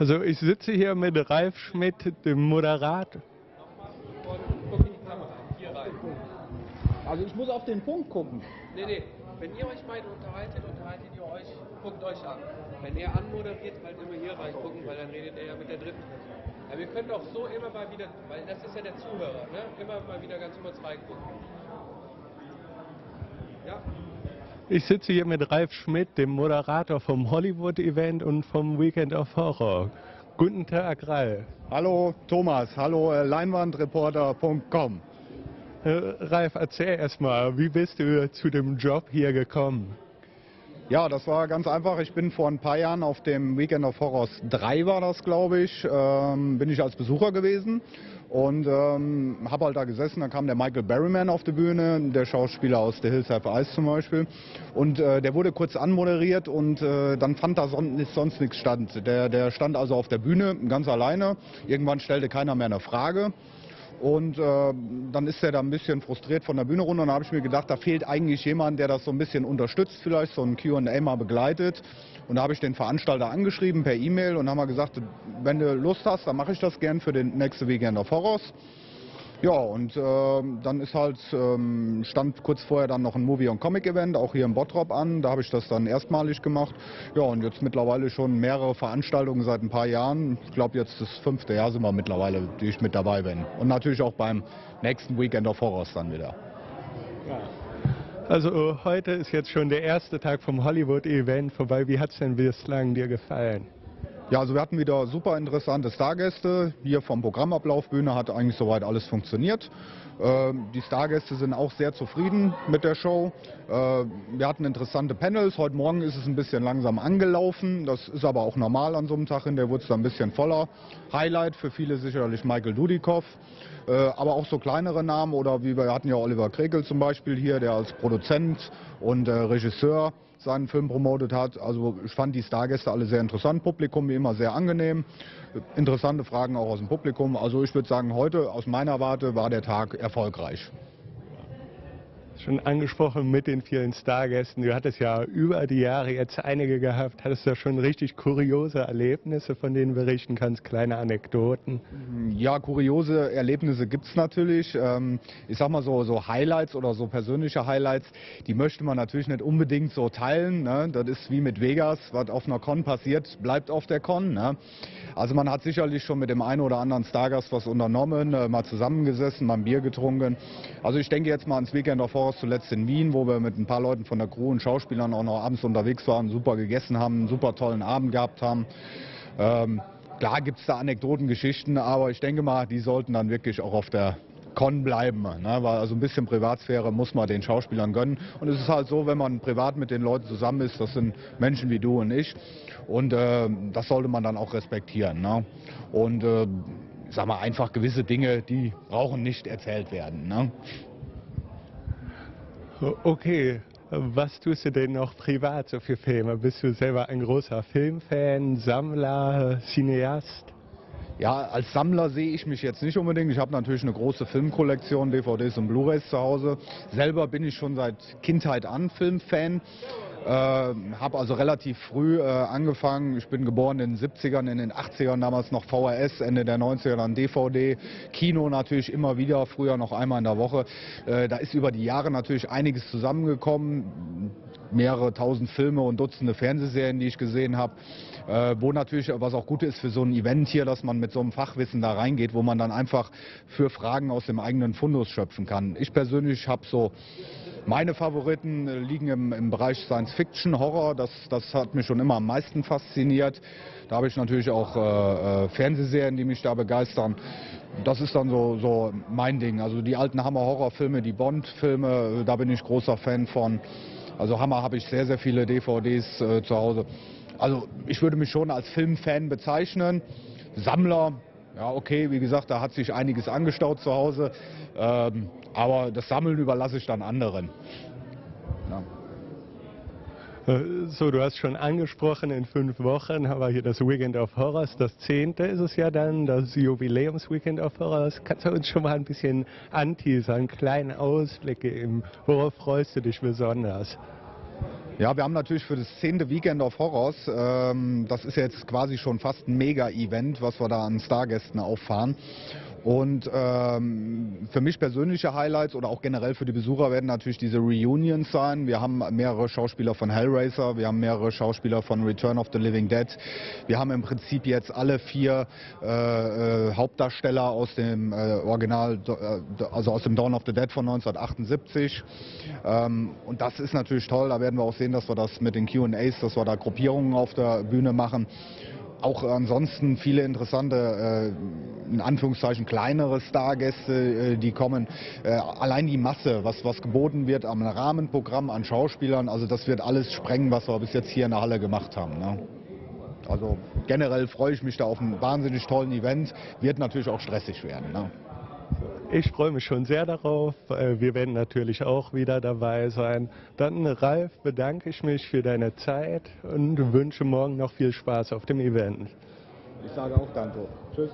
Also ich sitze hier mit Ralf Schmidt, dem Moderator. Guck in die Kamera, hier rein. Also ich muss auf den Punkt gucken. Nee, nee, wenn ihr euch beide unterhaltet, unterhaltet ihr euch, guckt euch an. Wenn er anmoderiert, halt immer hier reingucken, weil dann redet er ja mit der dritten Person. Ja, wir können doch so immer mal wieder, weil das ist ja der Zuhörer, ne? Immer mal wieder ganz kurz reingucken. Ja, Ich sitze hier mit Ralf Schmidt, dem Moderator vom Hollywood-Event und vom Weekend of Horror. Guten Tag, Ralf. Hallo Thomas, hallo äh, Leinwandreporter.com. Äh, Ralf, erzähl erstmal, wie bist du zu dem Job hier gekommen? Ja, das war ganz einfach. Ich bin vor ein paar Jahren auf dem Weekend of Horrors 3 war das, glaube ich, ähm, bin ich als Besucher gewesen und ähm, habe halt da gesessen. Da kam der Michael Berryman auf die Bühne, der Schauspieler aus The Hills Have Eyes zum Beispiel. Und äh, der wurde kurz anmoderiert und äh, dann fand da son sonst nichts statt. Der, der stand also auf der Bühne ganz alleine. Irgendwann stellte keiner mehr eine Frage. Und äh, dann ist er da ein bisschen frustriert von der Bühne runter und dann habe ich mir gedacht, da fehlt eigentlich jemand, der das so ein bisschen unterstützt, vielleicht so ein Q&A mal begleitet. Und da habe ich den Veranstalter angeschrieben per E-Mail und haben mal gesagt, wenn du Lust hast, dann mache ich das gern für den nächsten Weekend of Horrors. Ja, und äh, dann ist halt, ähm, stand kurz vorher dann noch ein Movie- und Comic-Event, auch hier in Bottrop an. Da habe ich das dann erstmalig gemacht. Ja, und jetzt mittlerweile schon mehrere Veranstaltungen seit ein paar Jahren. Ich glaube, jetzt das fünfte Jahr sind wir mittlerweile, die ich mit dabei bin. Und natürlich auch beim nächsten Weekend of Horrors dann wieder. Also heute ist jetzt schon der erste Tag vom Hollywood-Event vorbei. Wie hat es denn bislang dir gefallen? Ja, also wir hatten wieder super interessante Stargäste. Hier vom Programmablaufbühne hat eigentlich soweit alles funktioniert. Ähm, Die Stargäste sind auch sehr zufrieden mit der Show. Äh, Wir hatten interessante Panels. Heute Morgen ist es ein bisschen langsam angelaufen. Das ist aber auch normal an so einem Tag hin. Der wurde es ein bisschen voller. Highlight für viele sicherlich Michael Dudikoff. Äh, Aber auch so kleinere Namen oder wie wir hatten ja Oliver Krekel zum Beispiel hier, der als Produzent und äh, Regisseur seinen Film promotet hat. Also ich fand die Stargäste alle sehr interessant, Publikum wie immer sehr angenehm. Interessante Fragen auch aus dem Publikum. Also ich würde sagen, heute aus meiner Warte war der Tag erfolgreich. Schon angesprochen mit den vielen Stargästen. Du hattest ja über die Jahre jetzt einige gehabt. Hattest du da schon richtig kuriose Erlebnisse, von denen berichten kannst, kleine Anekdoten? Ja, kuriose Erlebnisse gibt's natürlich. Ähm, Ich sag mal so, so Highlights oder so persönliche Highlights, die möchte man natürlich nicht unbedingt so teilen. Ne? Das ist wie mit Vegas, was auf einer Con passiert, bleibt auf der Con. Ne? Also man hat sicherlich schon mit dem einen oder anderen Stargast was unternommen, äh, mal zusammengesessen, mal ein Bier getrunken. Also ich denke jetzt mal ans Weekend of Horrors zuletzt in Wien, wo wir mit ein paar Leuten von der Crew und Schauspielern auch noch abends unterwegs waren, super gegessen haben, einen super tollen Abend gehabt haben. Ähm, klar gibt's da Anekdoten, Geschichten, aber ich denke mal, die sollten dann wirklich auch auf der Con bleiben, ne? weil also ein bisschen Privatsphäre muss man den Schauspielern gönnen. Und es ist halt so, wenn man privat mit den Leuten zusammen ist, das sind Menschen wie du und ich, und äh, das sollte man dann auch respektieren. Ne? Und äh, sag mal einfach gewisse Dinge, die brauchen nicht erzählt werden. Ne? Okay, was tust du denn noch privat so für Filme? Bist du selber ein großer Filmfan, Sammler, Cineast? Ja, als Sammler sehe ich mich jetzt nicht unbedingt. Ich habe natürlich eine große Filmkollektion, DVDs und Blu-rays zu Hause. Selber bin ich schon seit Kindheit an Filmfan. Äh, habe also relativ früh äh, angefangen. Ich bin geboren in den 70ern, in den 80ern damals noch VHS, Ende der 90er dann DVD, Kino natürlich immer wieder, früher noch einmal in der Woche. Äh, da ist über die Jahre natürlich einiges zusammengekommen mehrere tausend Filme und Dutzende Fernsehserien, die ich gesehen habe, äh, wo natürlich, was auch gut ist für so ein Event hier, dass man mit so einem Fachwissen da reingeht, wo man dann einfach für Fragen aus dem eigenen Fundus schöpfen kann. Ich persönlich habe so meine Favoriten liegen im, im Bereich Science Fiction, Horror. Das, das hat mich schon immer am meisten fasziniert. Da habe ich natürlich auch äh, äh, Fernsehserien, die mich da begeistern. Das ist dann so, so mein Ding. Also die alten Hammer-Horrorfilme, die Bond-Filme, da bin ich großer Fan von. Also Hammer habe ich sehr, sehr viele DVDs äh, zu Hause. Also ich würde mich schon als Filmfan bezeichnen. Sammler, ja okay, wie gesagt, da hat sich einiges angestaut zu Hause. Ähm, aber das Sammeln überlasse ich dann anderen. Äh, So, du hast schon angesprochen, in fünf Wochen haben wir hier das Weekend of Horrors. Das zehnte ist es ja dann, das Jubiläums-Weekend of Horrors. Kannst du uns schon mal ein bisschen anteasern, kleine Ausblicke im, worauf freust du dich besonders? Ja, wir haben natürlich für das 10. Weekend of Horrors, ähm, das ist jetzt quasi schon fast ein Mega-Event, was wir da an Stargästen auffahren. Und ähm, für mich persönliche Highlights oder auch generell für die Besucher werden natürlich diese Reunions sein. Wir haben mehrere Schauspieler von Hellraiser, wir haben mehrere Schauspieler von Return of the Living Dead. Wir haben im Prinzip jetzt alle vier äh, äh, Hauptdarsteller aus dem äh, Original, äh, also aus dem Dawn of the Dead von 1978. Ähm, und das ist natürlich toll. Da werden wir auch sehen, dass wir das mit den Q&As, dass wir da Gruppierungen auf der Bühne machen auch ansonsten viele interessante, äh, in Anführungszeichen kleinere Stargäste, äh, die kommen. Äh, allein die Masse, was, was geboten wird am Rahmenprogramm an Schauspielern, also das wird alles sprengen, was wir bis jetzt hier in der Halle gemacht haben. Ne? Also generell freue ich mich da auf einen wahnsinnig tollen Event. Wird natürlich auch stressig werden. Ne? Ich freue mich schon sehr darauf. Äh, wir werden natürlich auch wieder dabei sein. Dann, Ralf, bedanke ich mich für deine Zeit und wünsche morgen noch viel Spaß auf dem Event. Ich sage auch Danke. Tschüss.